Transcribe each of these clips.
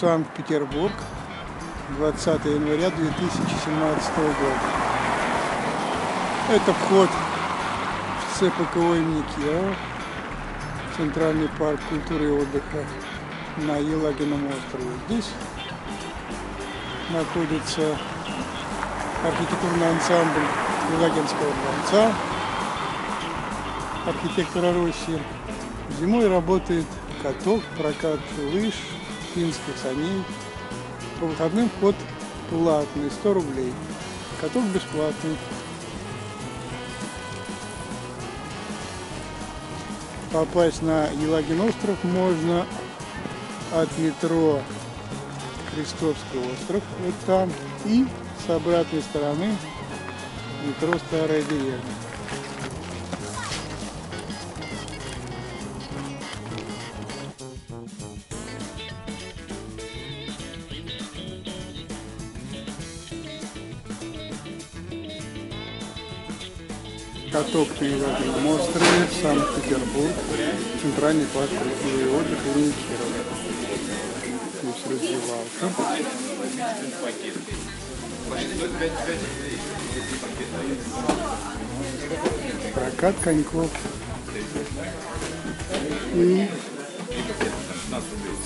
Санкт-Петербург, 20 января 2017 года. Это вход в ЦПКО имени Кирова, Центральный парк культуры и отдыха на Елагином острове. Здесь находится архитектурный ансамбль Елагинского дворца архитектора России. Зимой работает каток, прокат лыж, финских саней. По выходным вход платный, 100 рублей. Каток бесплатный. Попасть на Елагин остров можно от метро Крестовский остров, вот там, и с обратной стороны метро Старая деревня. Каток на острове, Санкт-Петербург, Центральный парк культуры и отдыха имени Кирова. Здесь раздевалка. Прокат коньков. И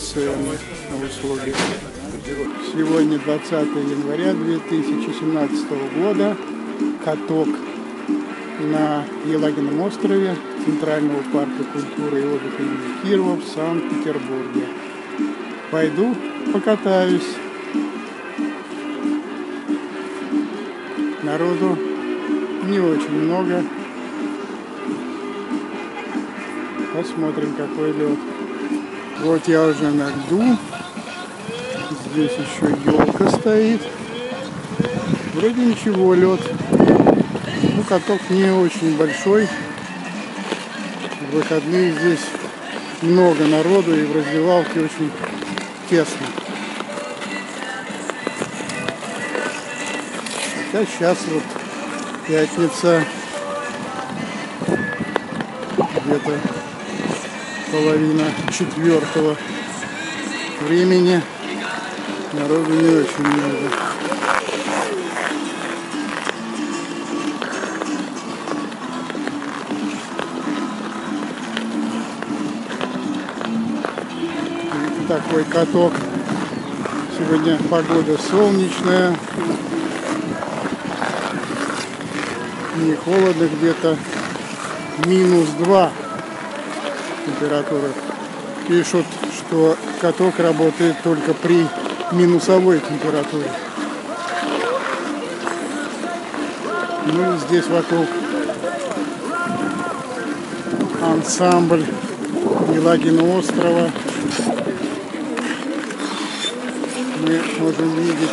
цены на услуги. Сегодня 20 января 2017 года. Каток на Елагином острове Центрального парка культуры и отдыха имени Кирова в Санкт-Петербурге. Пойду покатаюсь. Народу не очень много. Посмотрим, какой лед. Вот я уже на льду. Здесь еще елка стоит. Вроде ничего, лед ну, каток не очень большой. В выходные здесь много народу и в раздевалке очень тесно. Хотя сейчас вот пятница, где-то половина четвертого времени. Народу не очень много. Такой каток. Сегодня погода солнечная. Не холодно, где-то минус 2 температура. Пишут, что каток работает только при минусовой температуре. Ну и здесь вокруг ансамбль Елагина острова мы можем видеть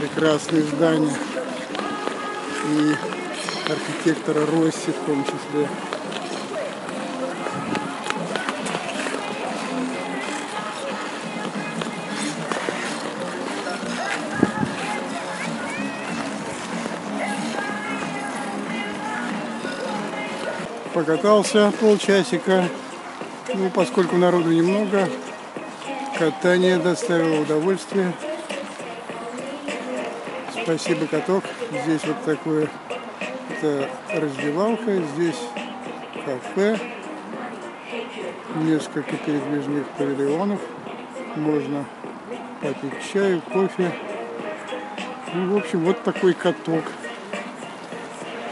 прекрасные здания и архитектора Росси в том числе. Покатался полчасика, ну, поскольку народу немного, Катание доставило удовольствие. Спасибо, каток. Здесь вот такое это раздевалка, здесь кафе, несколько передвижных павильонов. Можно попить чаю, кофе. Ну, в общем, вот такой каток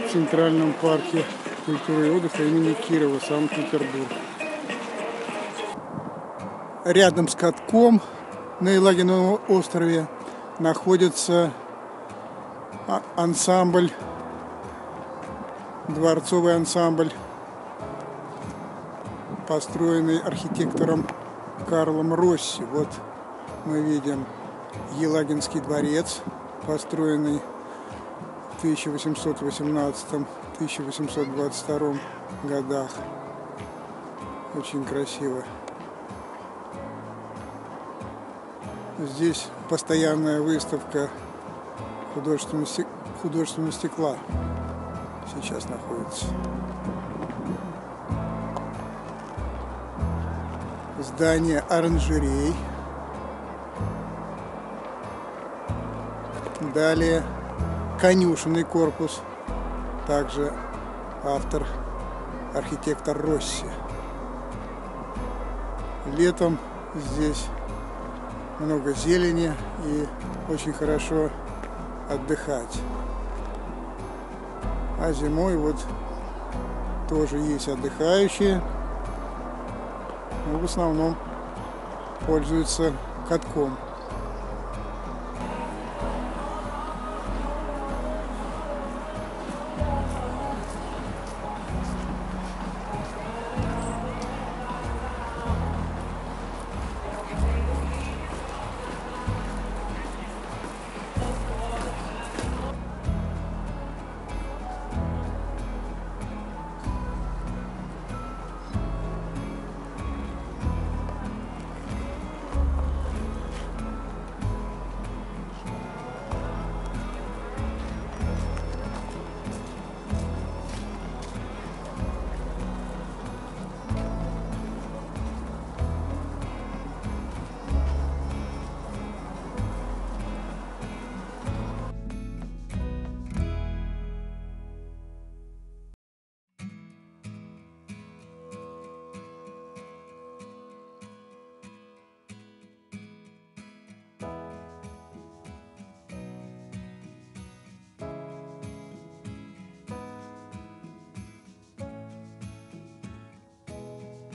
в Центральном парке культуры и отдыха имени Кирова, Санкт-Петербург рядом с катком на Елагином острове находится а, ансамбль, дворцовый ансамбль, построенный архитектором Карлом Росси. Вот мы видим Елагинский дворец, построенный в 1818-1822 годах. Очень красиво. Здесь постоянная выставка художественного, стекла сейчас находится. Здание оранжерей. Далее конюшенный корпус. Также автор архитектор Росси. Летом здесь много зелени и очень хорошо отдыхать. А зимой вот тоже есть отдыхающие, но в основном пользуются катком.